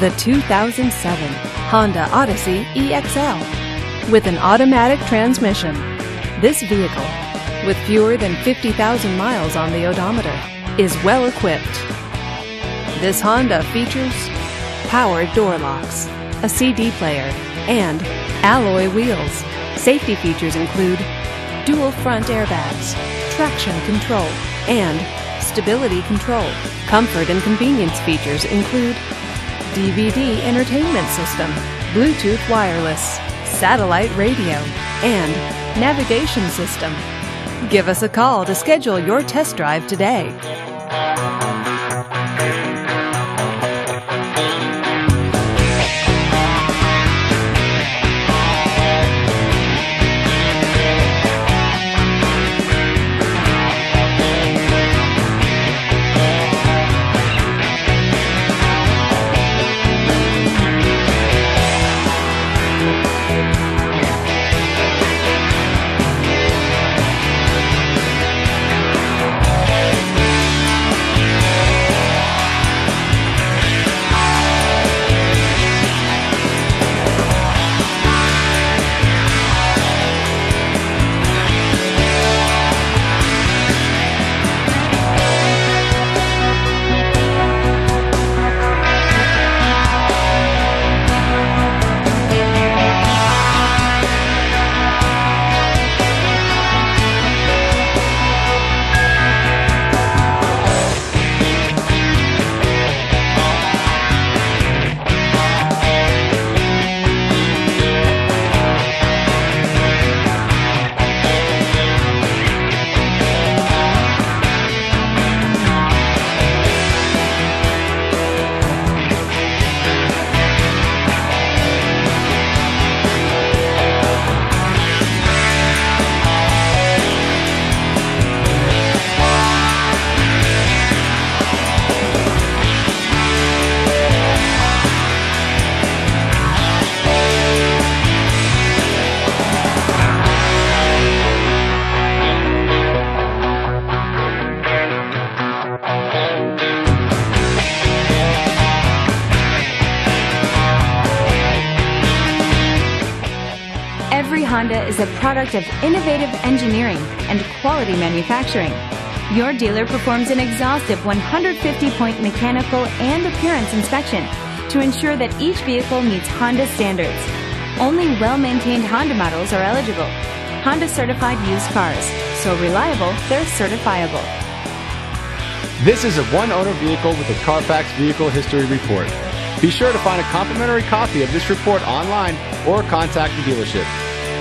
the 2007 Honda Odyssey EXL. With an automatic transmission, this vehicle, with fewer than 50,000 miles on the odometer, is well equipped. This Honda features powered door locks, a CD player, and alloy wheels. Safety features include dual front airbags, traction control, and stability control. Comfort and convenience features include DVD entertainment system, Bluetooth wireless, satellite radio, and navigation system. Give us a call to schedule your test drive today. Honda is a product of innovative engineering and quality manufacturing. Your dealer performs an exhaustive 150 point mechanical and appearance inspection to ensure that each vehicle meets Honda standards. Only well maintained Honda models are eligible. Honda certified used cars, so reliable they're certifiable. This is a one owner vehicle with a Carfax Vehicle History Report. Be sure to find a complimentary copy of this report online or contact the dealership.